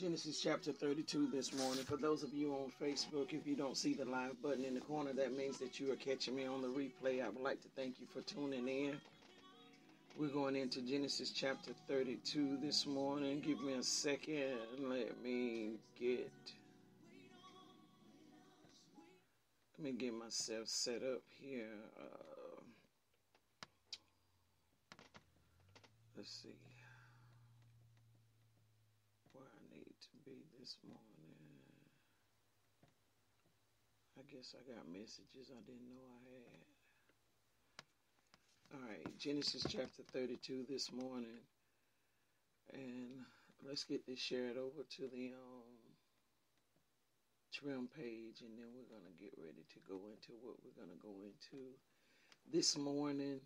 Genesis chapter 32 this morning. For those of you on Facebook, if you don't see the live button in the corner, that means that you are catching me on the replay. I would like to thank you for tuning in. We're going into Genesis chapter 32 this morning. Give me a second. Let me get let me get myself set up here. Uh, let's see. Be this morning. I guess I got messages I didn't know I had. All right, Genesis chapter 32 this morning. And let's get this shared over to the um, TREM page, and then we're going to get ready to go into what we're going to go into this morning.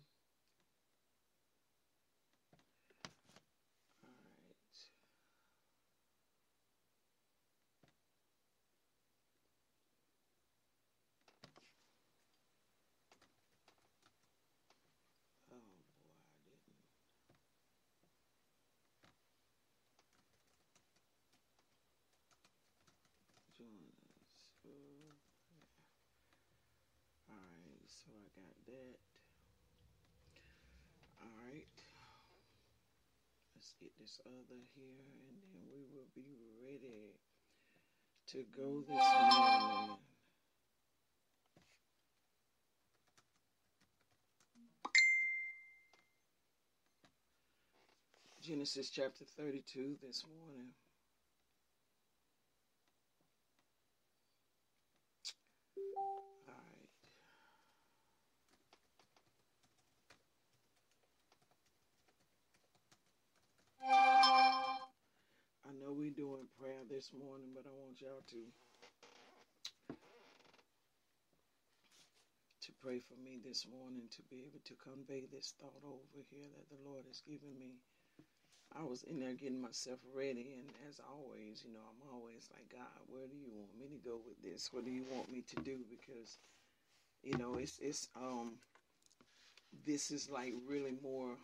So I got that. Alright. Let's get this other here and then we will be ready to go this morning. Genesis chapter 32 this morning. This morning, but I want y'all to to pray for me this morning to be able to convey this thought over here that the Lord has given me. I was in there getting myself ready, and as always, you know, I'm always like, God, where do you want me to go with this? What do you want me to do? Because, you know, it's it's um, this is like really more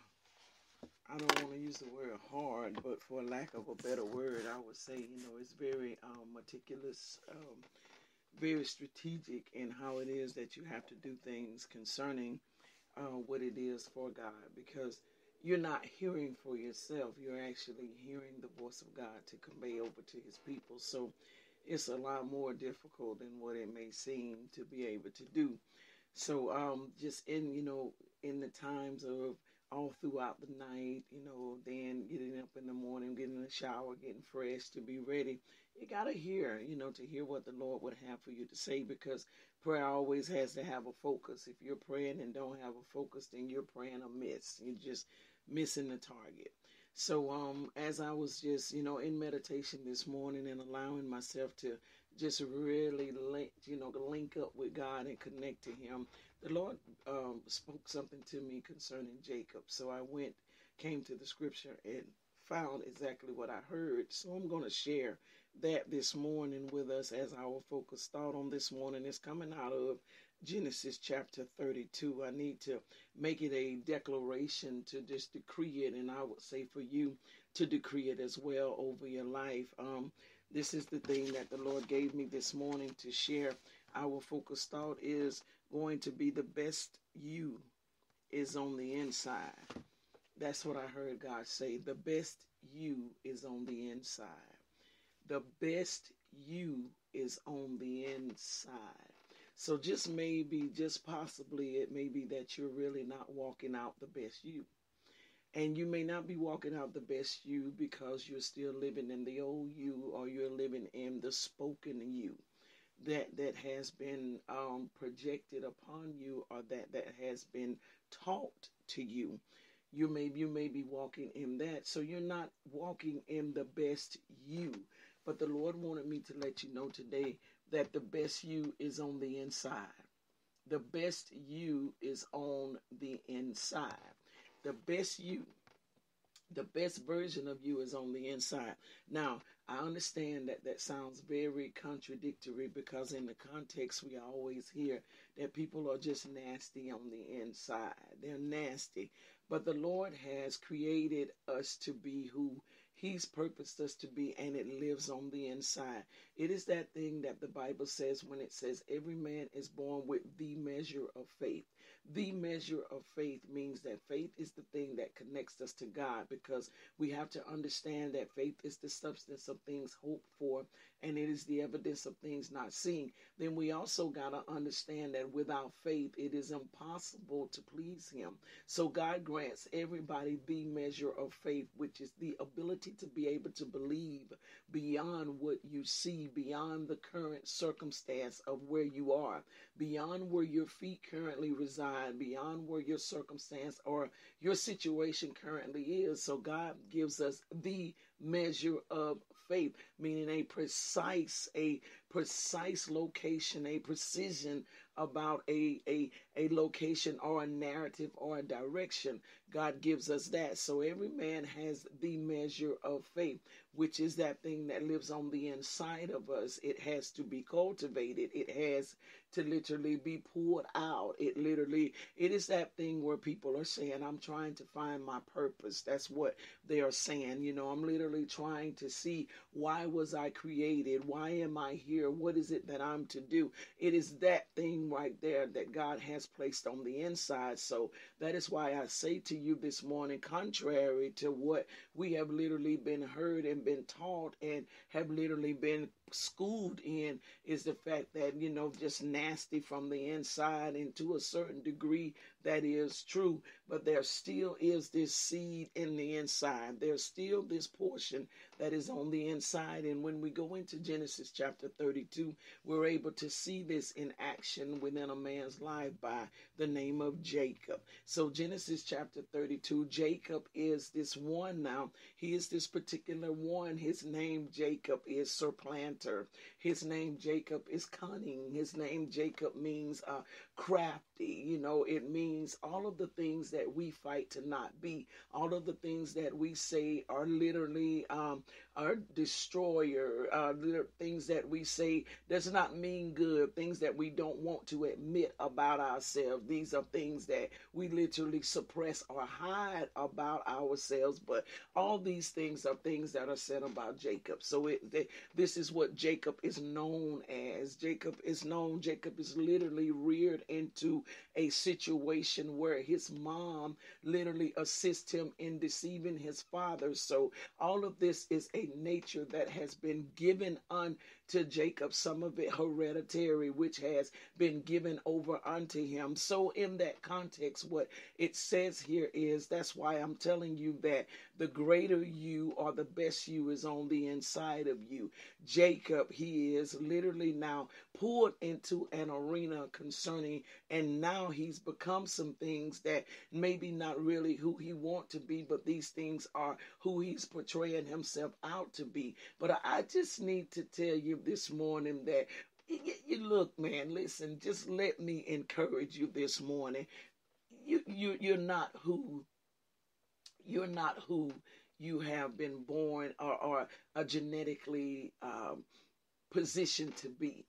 I don't want to use the word hard, but for lack of a better word, I would say, you know, it's very um, meticulous, um, very strategic in how it is that you have to do things concerning uh, what it is for God because you're not hearing for yourself, you're actually hearing the voice of God to convey over to his people. So it's a lot more difficult than what it may seem to be able to do. So um, just in, you know, in the times of all throughout the night, you know, then getting up in the morning, getting in the shower, getting fresh to be ready. You got to hear, you know, to hear what the Lord would have for you to say because prayer always has to have a focus. If you're praying and don't have a focus, then you're praying amiss. You're just missing the target. So um as I was just, you know, in meditation this morning and allowing myself to just really link, you know, link up with God and connect to him, the Lord um, spoke something to me concerning Jacob. So I went, came to the scripture and found exactly what I heard. So I'm going to share that this morning with us as our focus thought on this morning is coming out of Genesis chapter 32. I need to make it a declaration to just decree it, and I would say for you to decree it as well over your life. Um, this is the thing that the Lord gave me this morning to share. Our focus thought is going to be the best you is on the inside. That's what I heard God say. The best you is on the inside. The best you is on the inside. So just maybe, just possibly, it may be that you're really not walking out the best you. And you may not be walking out the best you because you're still living in the old you or you're living in the spoken you that that has been um, projected upon you or that that has been taught to you. You may you may be walking in that. So you're not walking in the best you. But the lord wanted me to let you know today that the best you is on the inside. The best you is on the inside. The best you the best version of you is on the inside. Now, I understand that that sounds very contradictory because in the context we always hear that people are just nasty on the inside. They're nasty. But the Lord has created us to be who He's purposed us to be, and it lives on the inside. It is that thing that the Bible says when it says every man is born with the measure of faith. The measure of faith means that faith is the thing that connects us to God because we have to understand that faith is the substance of things hoped for and it is the evidence of things not seen. Then we also got to understand that without faith, it is impossible to please Him. So God grants everybody the measure of faith, which is the ability to be able to believe beyond what you see, beyond the current circumstance of where you are, beyond where your feet currently reside, beyond where your circumstance or your situation currently is. So God gives us the measure of faith, meaning a precise, a precise location, a precision about a, a, a location or a narrative or a direction. God gives us that. So every man has the measure of faith, which is that thing that lives on the inside of us. It has to be cultivated. It has to literally be pulled out. It literally, it is that thing where people are saying, I'm trying to find my purpose. That's what they are saying. You know, I'm literally trying to see why was I created? Why am I here? What is it that I'm to do? It is that thing right there that God has placed on the inside. So that is why I say to you this morning, contrary to what we have literally been heard and been taught and have literally been schooled in is the fact that you know just nasty from the inside and to a certain degree that is true but there still is this seed in the inside. There's still this portion that is on the inside. And when we go into genesis chapter 32 we're able to see this in action within a man's life by the name of jacob. So genesis chapter 32 jacob is this one. Now he is this particular one. His name jacob is his name jacob is cunning his name jacob means uh, crafty you know it means all of the things that we fight to not be all of the things that we say are literally um, our destroyer, uh, things that we say does not mean good, things that we don't want to admit about ourselves. These are things that we literally suppress or hide about ourselves. But all these things are things that are said about Jacob. So it, they, this is what Jacob is known as. Jacob is known, Jacob is literally reared into a situation where his mom literally assists him in deceiving his father. So all of this is a nature that has been given unto Jacob, some of it hereditary, which has been given over unto him. So, in that context, what it says here is that's why I'm telling you that the greater you or the best you is on the inside of you. Jacob, he is literally now pulled into an arena concerning, and now he's become some things that maybe not really who he want to be, but these things are who he's portraying himself out to be. But I just need to tell you this morning that you look, man, listen, just let me encourage you this morning. You you you're not who you're not who you have been born or, or are genetically um, positioned to be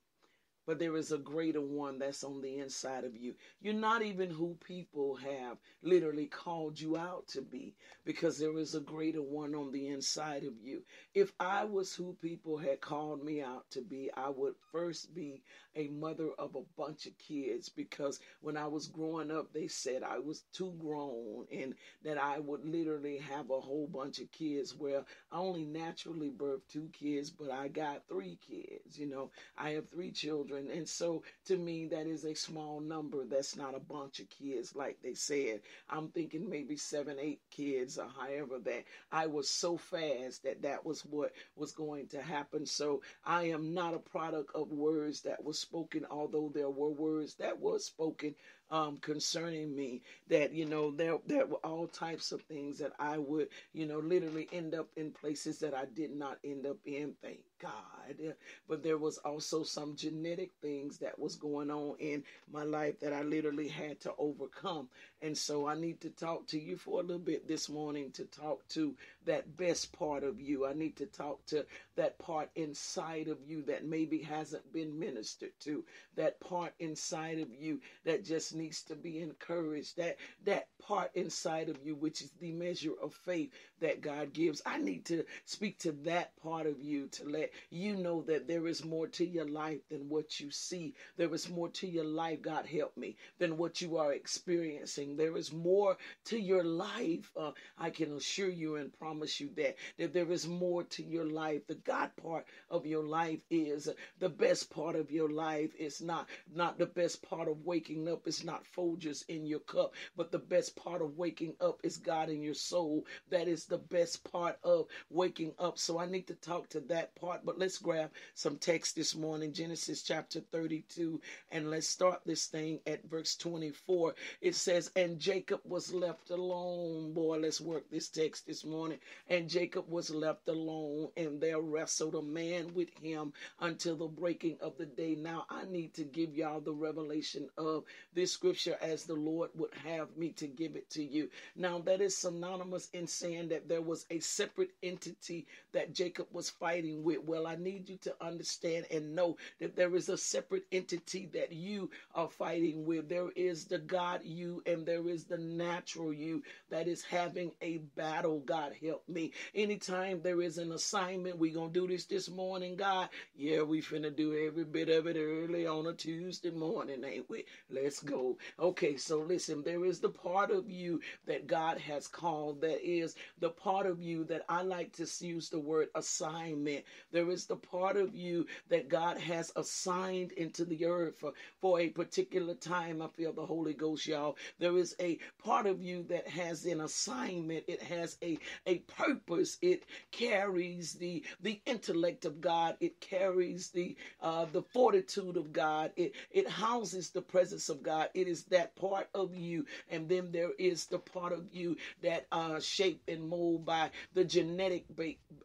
but there is a greater one that's on the inside of you. You're not even who people have literally called you out to be because there is a greater one on the inside of you. If I was who people had called me out to be, I would first be a mother of a bunch of kids because when I was growing up, they said I was too grown and that I would literally have a whole bunch of kids. Well, I only naturally birthed two kids, but I got three kids. You know, I have three children. And so to me, that is a small number. That's not a bunch of kids, like they said. I'm thinking maybe seven, eight kids, or however that. I was so fast that that was what was going to happen. So I am not a product of words that was spoken, although there were words that was spoken um, concerning me that you know there there were all types of things that I would you know literally end up in places that I did not end up in thank God but there was also some genetic things that was going on in my life that I literally had to overcome and so I need to talk to you for a little bit this morning to talk to that best part of you. I need to talk to that part inside of you that maybe hasn't been ministered to, that part inside of you that just needs to be encouraged. That that part inside of you, which is the measure of faith that God gives. I need to speak to that part of you to let you know that there is more to your life than what you see. There is more to your life, God help me, than what you are experiencing. There is more to your life. Uh, I can assure you and promise you that that there is more to your life. The God part of your life is the best part of your life. It's not not the best part of waking up. It's not Folgers in your cup, but the best part of waking up is God in your soul. That is the best part of waking up. So I need to talk to that part. But let's grab some text this morning, Genesis chapter 32, and let's start this thing at verse 24. It says, And Jacob was left alone. Boy, let's work this text this morning. And Jacob was left alone, and there wrestled a man with him until the breaking of the day. Now I need to give y'all the revelation of this scripture as the Lord would have me to give it to you. Now that is synonymous in saying that there was a separate entity that Jacob was fighting with. Well, I need you to understand and know that there is a separate entity that you are fighting with. There is the God you and there is the natural you that is having a battle. God help me. Anytime there is an assignment, we gonna do this this morning, God. Yeah, we finna do every bit of it early on a Tuesday morning, ain't we? Let's go. Okay, so listen, there is the part of you that God has called. That is the part of you that I like to use the word assignment. There is the part of you that God has assigned into the earth for, for a particular time. I feel the Holy Ghost, y'all. There is a part of you that has an assignment. It has a, a purpose. It carries the the intellect of God. It carries the uh, the fortitude of God. It it houses the presence of God. It is that part of you, and then there is the part of you that uh, shaped and molded by the genetic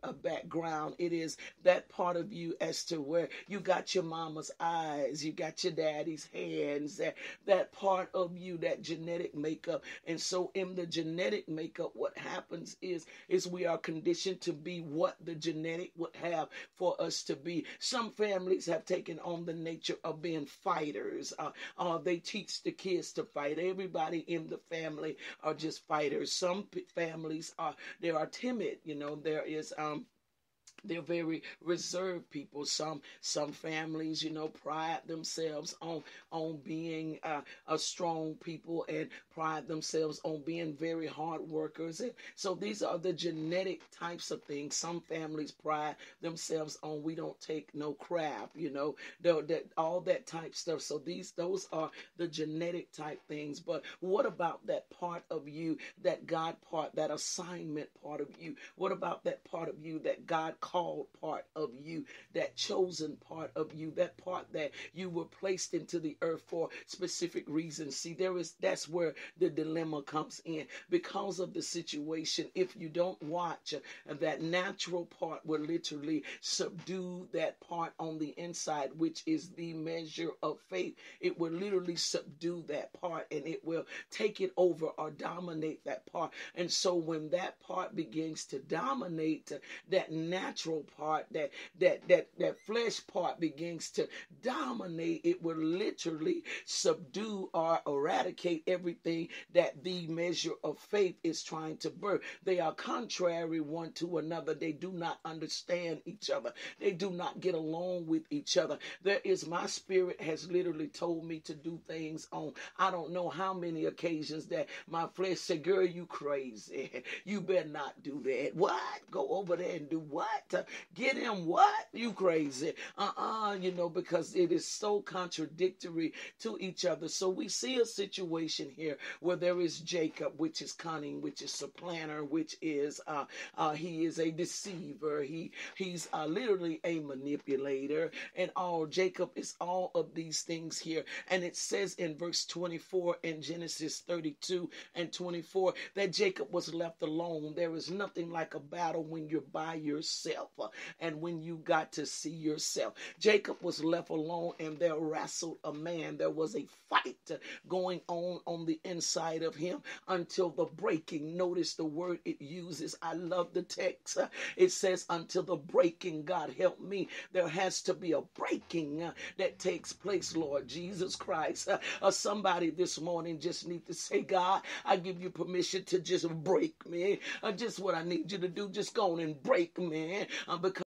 uh, background. It is that part of you as to where you got your mama's eyes, you got your daddy's hands, that that part of you, that genetic makeup. And so in the genetic makeup, what happens is is we are conditioned to be what the genetic would have for us to be. Some families have taken on the nature of being fighters. Uh, uh, they teach the kids to fight. Everybody in the family are just fighters. Some families are they are timid. You know, there is um they're very reserved people. Some some families you know pride themselves on on being uh, a strong people and pride themselves on being very hard workers. And so these are the genetic types of things. Some families pride themselves on we don't take no crap you know that all that type stuff. So these those are the genetic type things. But what about that part of you that god part that assignment part of you? What about that part of you that god called part of you, that chosen part of you, that part that you were placed into the earth for specific reasons. See, there is that's where the dilemma comes in because of the situation. If you don't watch, uh, that natural part will literally subdue that part on the inside, which is the measure of faith. It will literally subdue that part and it will take it over or dominate that part. And so when that part begins to dominate, uh, that natural natural part, that that that that flesh part begins to dominate, it will literally subdue or eradicate everything that the measure of faith is trying to birth. They are contrary one to another. They do not understand each other. They do not get along with each other. There is my spirit has literally told me to do things on I don't know how many occasions that my flesh said, Girl, you crazy. You better not do that. What? Go over there and do what? Get him what? You crazy. Uh-uh, you know, because it is so contradictory to each other. So we see a situation here where there is Jacob, which is cunning, which is supplanter, which is uh, uh he is a deceiver. He he's uh, literally a manipulator, and all Jacob is all of these things here. And it says in verse 24 in Genesis 32 and 24 that Jacob was left alone. There is nothing like a battle when you're by yourself yourself uh, and when you got to see yourself. Jacob was left alone and there wrestled a man. There was a fight going on on the inside of him until the breaking. Notice the word it uses. I love the text. It says, until the breaking, God help me. There has to be a breaking uh, that takes place, Lord Jesus Christ. Uh, somebody this morning just need to say, God, I give you permission to just break me. Just what I need you to do, just go on and break me. Uh, because